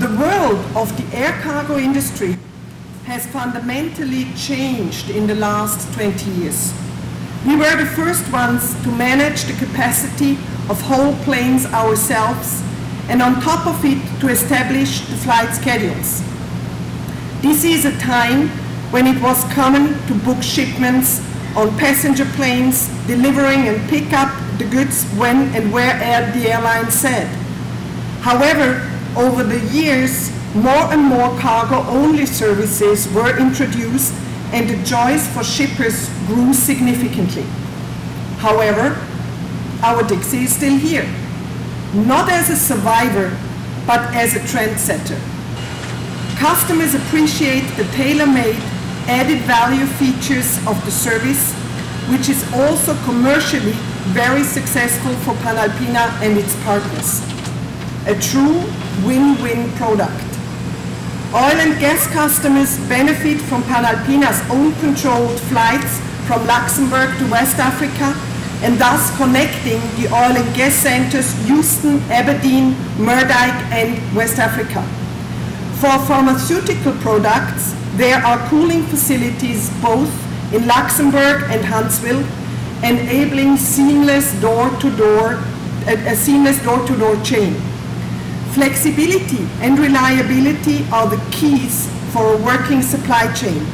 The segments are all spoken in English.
The world of the air cargo industry has fundamentally changed in the last 20 years. We were the first ones to manage the capacity of whole planes ourselves and on top of it to establish the flight schedules. This is a time when it was common to book shipments on passenger planes, delivering and pick up the goods when and where the airline said. However, over the years, more and more cargo-only services were introduced and the choice for shippers grew significantly. However, our Dixie is still here, not as a survivor, but as a trendsetter. Customers appreciate the tailor-made added value features of the service, which is also commercially very successful for Panalpina and its partners. A true win-win product. Oil and gas customers benefit from Panalpina's own controlled flights from Luxembourg to West Africa and thus connecting the oil and gas centers Houston, Aberdeen, Moerdijk and West Africa. For pharmaceutical products, there are cooling facilities both in Luxembourg and Huntsville, enabling seamless door-to-door, -door, a seamless door-to-door -door chain. Flexibility and reliability are the keys for a working supply chain,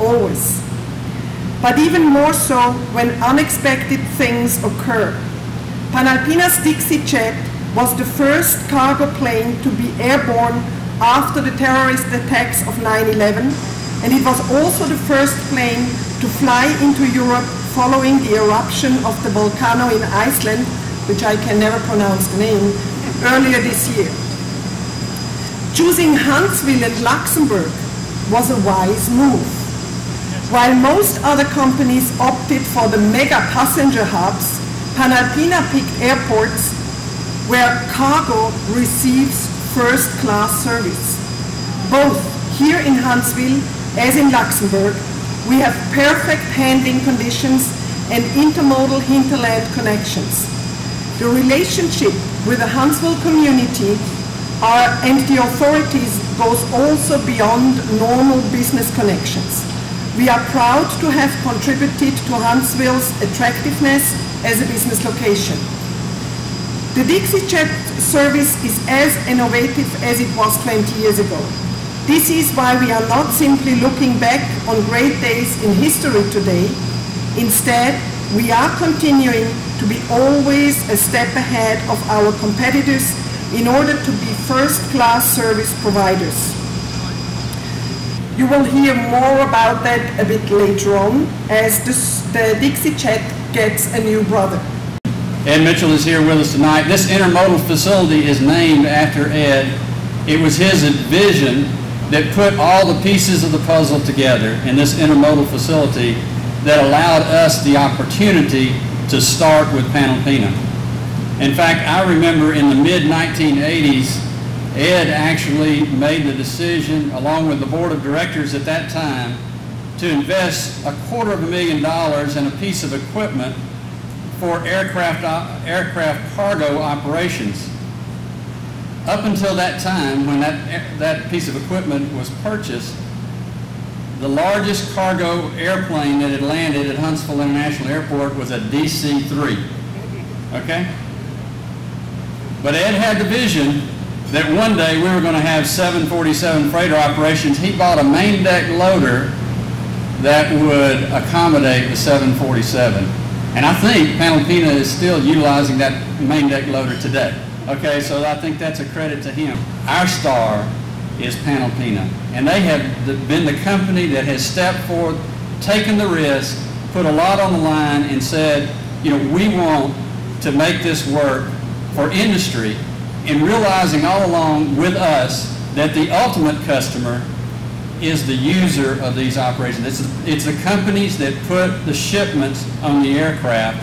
always. But even more so when unexpected things occur. Panalpina's Dixie Jet was the first cargo plane to be airborne after the terrorist attacks of 9-11, and it was also the first plane to fly into Europe following the eruption of the volcano in Iceland, which I can never pronounce the name, earlier this year. Choosing Huntsville and Luxembourg was a wise move. While most other companies opted for the mega passenger hubs, Panalpina picked airports where cargo receives first-class service. Both here in Huntsville as in Luxembourg, we have perfect handling conditions and intermodal hinterland connections. The relationship with the Huntsville community are, and the authorities goes also beyond normal business connections. We are proud to have contributed to Huntsville's attractiveness as a business location. The DixieJet service is as innovative as it was 20 years ago. This is why we are not simply looking back on great days in history today. Instead, we are continuing to be always a step ahead of our competitors in order to be first-class service providers. You will hear more about that a bit later on as this, the Dixie Jet gets a new brother. Ed Mitchell is here with us tonight. This intermodal facility is named after Ed. It was his vision that put all the pieces of the puzzle together in this intermodal facility that allowed us the opportunity to start with Panalpina. In fact, I remember in the mid-1980s, Ed actually made the decision, along with the board of directors at that time, to invest a quarter of a million dollars in a piece of equipment for aircraft, uh, aircraft cargo operations. Up until that time, when that, that piece of equipment was purchased, the largest cargo airplane that had landed at Huntsville International Airport was a DC-3. Okay? But Ed had the vision that one day we were going to have 747 freighter operations. He bought a main deck loader that would accommodate the 747. And I think Panalpina is still utilizing that main deck loader today. Okay, so I think that's a credit to him. Our star is Panalpina. And they have been the company that has stepped forward, taken the risk, put a lot on the line, and said, you know, we want to make this work for industry and realizing all along with us that the ultimate customer is the user of these operations. It's, it's the companies that put the shipments on the aircraft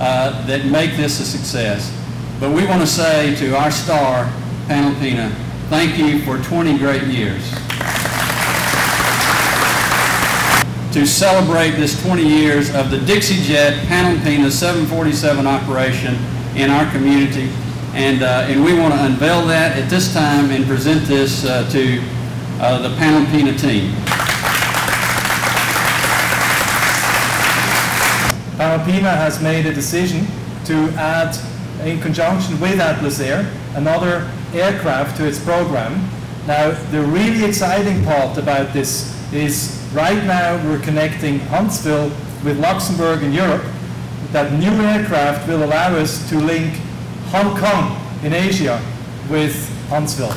uh, that make this a success. But we want to say to our star, Panalpina, thank you for 20 great years. to celebrate this 20 years of the Dixie Jet Panalpina 747 operation in our community And, uh, and we want to unveil that at this time and present this uh, to uh, the Panalpina team. Panalpina has made a decision to add, in conjunction with Atlas Air, another aircraft to its program. Now, the really exciting part about this is right now we're connecting Huntsville with Luxembourg in Europe. That new aircraft will allow us to link Hong Kong in Asia with Huntsville.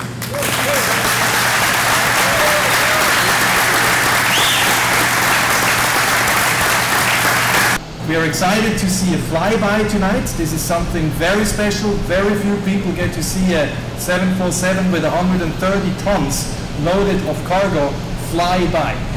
We are excited to see a flyby tonight. This is something very special. Very few people get to see a 747 with 130 tons loaded of cargo fly by.